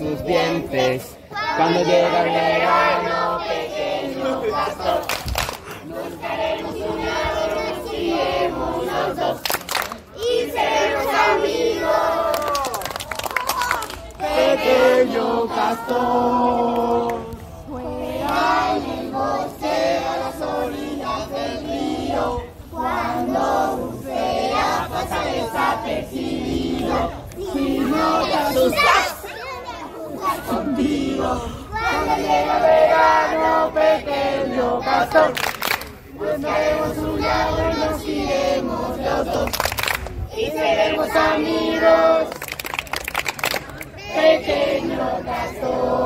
flores. Cuando llega el verano, pequeño castor, nos daremos un lado, nos los dos y seremos amigos. Pequeño castor. Fuera en el bosque a las orillas del río, contigo. Cuando llega verano, pequeño castor, buscaremos un lago y nos iremos los dos y seremos amigos. Pequeño castor.